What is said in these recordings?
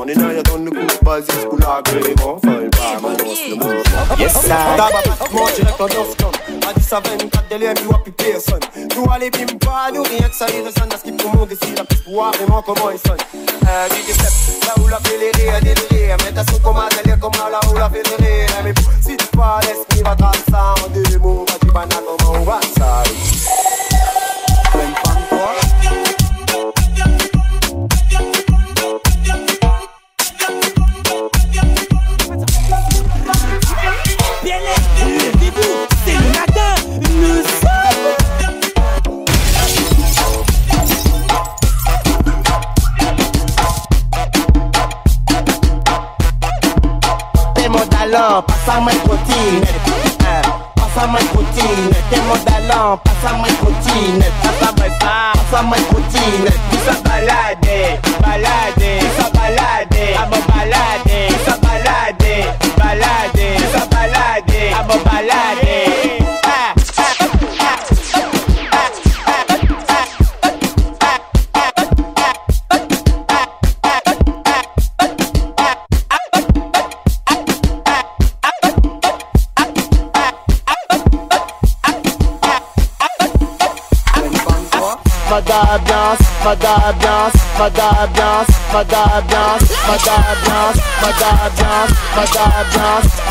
Money now you done the good boys, you school are grey, go find by my lost the moon. Yes, sir. Taba, more check the dust come. I disaven, cut the lane, you happy person. You are living bad, you ain't excited, son. I skip to move the piss to up, more come on, son. Digi step, la hula pelele, digi, mientras tú comas el como la hula pelele, mi si te pares, mi va a danzar, passe à ma routine. Passe à ma routine. T'es mon talent, passe à ma routine. Passe à ma passe à ma balader, tu sais Madame Madame Madame Madame Madame Madame Madame Madame Madame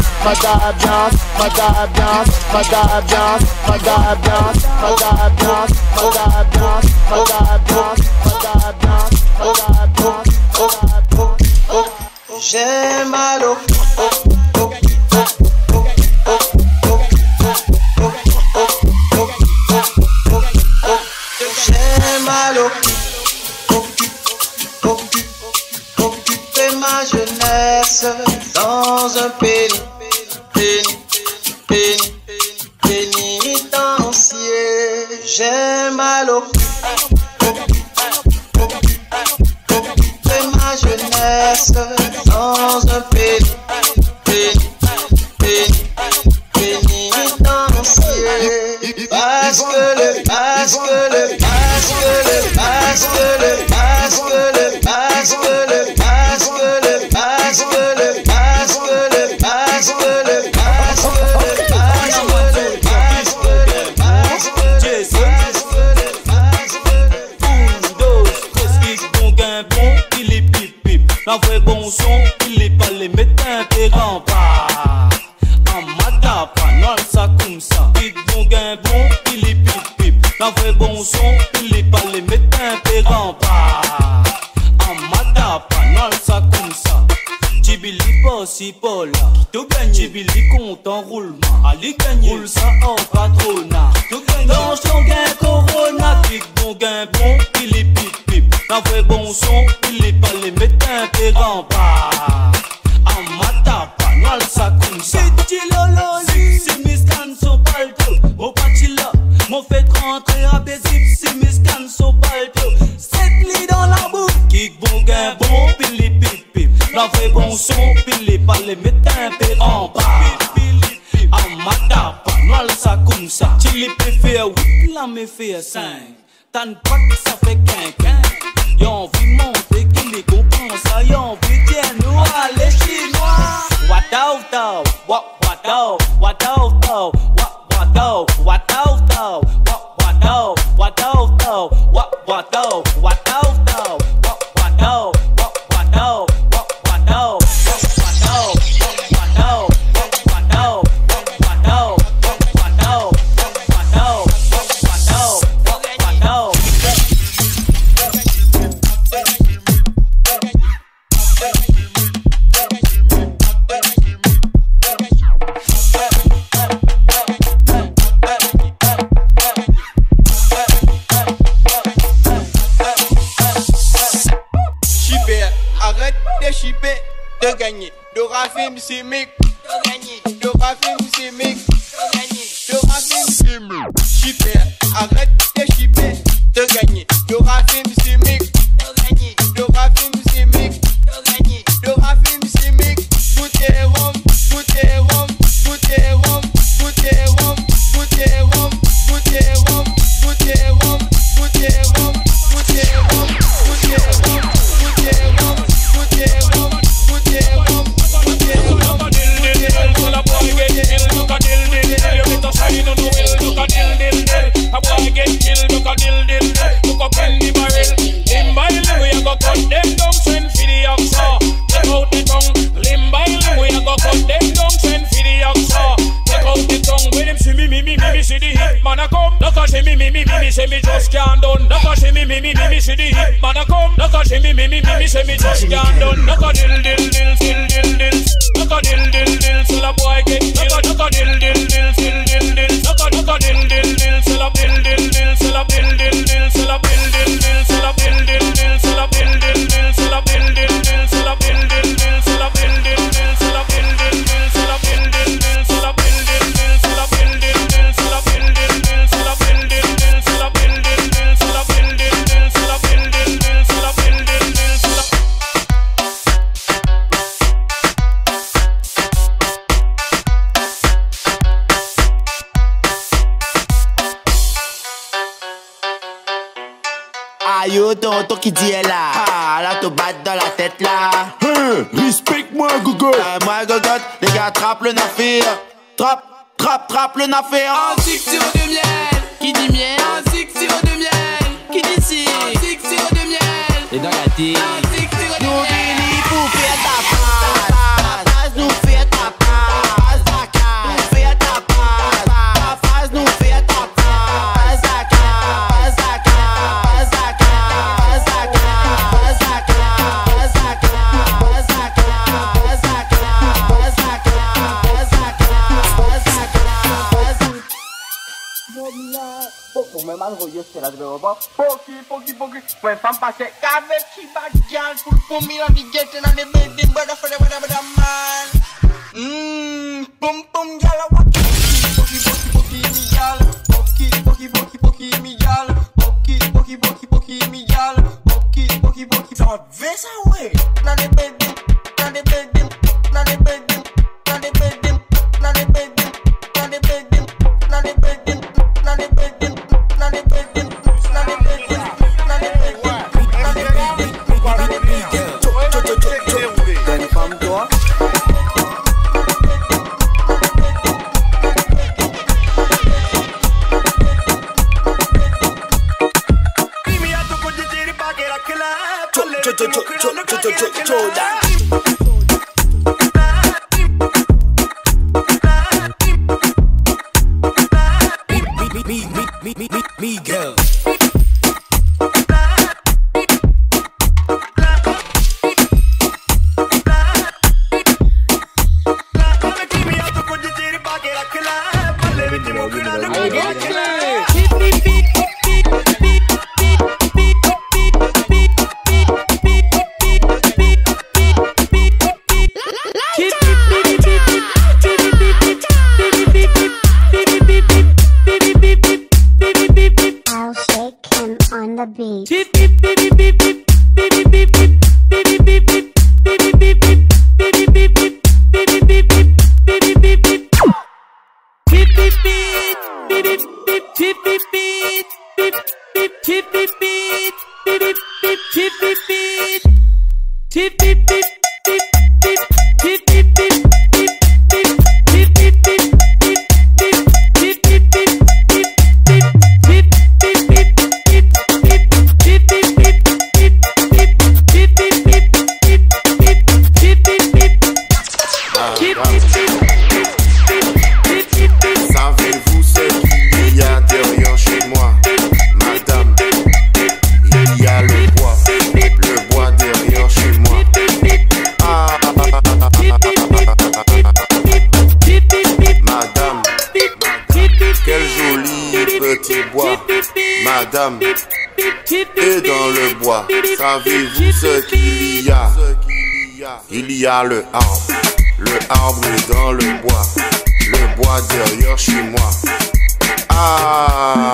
Madame Madame Madame Madame J'ai mal au jeunesse dans un pays, pays, pays, pénitencier. J'ai mal au Occupé ma jeunesse dans un pays, pénitencier. Parce que le, parce que le, parce que le, La vraie bon son, il est pas les médecins des remparts. En madapa, non, ça comme ça. Kick, bon gain, bon, il est pip pip. La vraie bon son, il est pas les médecins des remparts. En madapa, non, ça comme ça. Tibili bossi pola, tout gagne? Tibili compte en roulement, allez gagner. Roule ça en patronat, tout gagne? Dans son gain corona, kick bon gain bon, il est pip vraie bon son, il est pas les médecins des remparts. En noal ça comme ça. C'est lololi, c'est mes scans sont palto. Mon patila, mon fait rentrer à Bézip, c'est mes scans sont. Sept lits dans la bouche, kick bon gain bon, pili pip pip. La vraie bon son, pili pas les médecins des remparts. En noal ça comme ça. Chili faire 8, la me fait 5. T'as pas que ça fait quinquin. Y'a envie de monter, qu'il les comprend ça. Y'a envie de dire nous aller chinois. What out, out, Chipé, chipper, de gagner. Dorafim Simic, de gagner. Dorafim Simic, de gagner. Dorafim Simic, Chipé, arrête de chipé, de gagner. Dorafim Simic, me, say me touchdown done. Knock a dill, dill, dill, dill, dill, dill. Knock a dill, dill, dill, till a boy get a, knock a dill, dill, dill, dill, dill, dill. Knock a, knock a dill, dill, dill, till a dill, dill, dill, till a dill, Ah yo tonton qui dit est là Ah là te batte dans la tête là Hein, respecte-moi, Gogo. Ah, Moi gogotte, les gars trappe le nafire Trappe, trappe, trappe le nafire Un sucre sirop de miel. Qui dit miel? Un sucre sirop de miel. Qui dit si? Un sucre sirop de miel. Et dans la tête. Pou mwen man roye se la dwe wap Poki, poki, poki. Mwen fam pase kave ki bagyan Pou pou mi lan di gete nan de building Bada fede, bada, bada man. Mmm, pum pum yala waki Poki, poki, poki mi yal Poki, poki, poki, poki mi yal Poki, poki, poki, poki mi yal Poki, poki, poki Sot ve sa we Nan de building, nan de building Nan de building, Real. Tip, tip, tip, tip. Madame, et dans le bois, savez-vous ce qu'il y a? Il y a le arbre, le arbre est dans le bois, le bois derrière chez moi. Ah,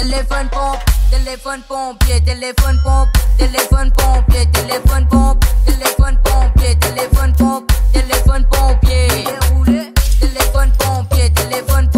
Téléphone pompe, téléphone pompier, téléphone pompe, téléphone pompier, téléphone pompe, téléphone pompier, téléphone pompe, téléphone pompier. Téléphone pompier, téléphone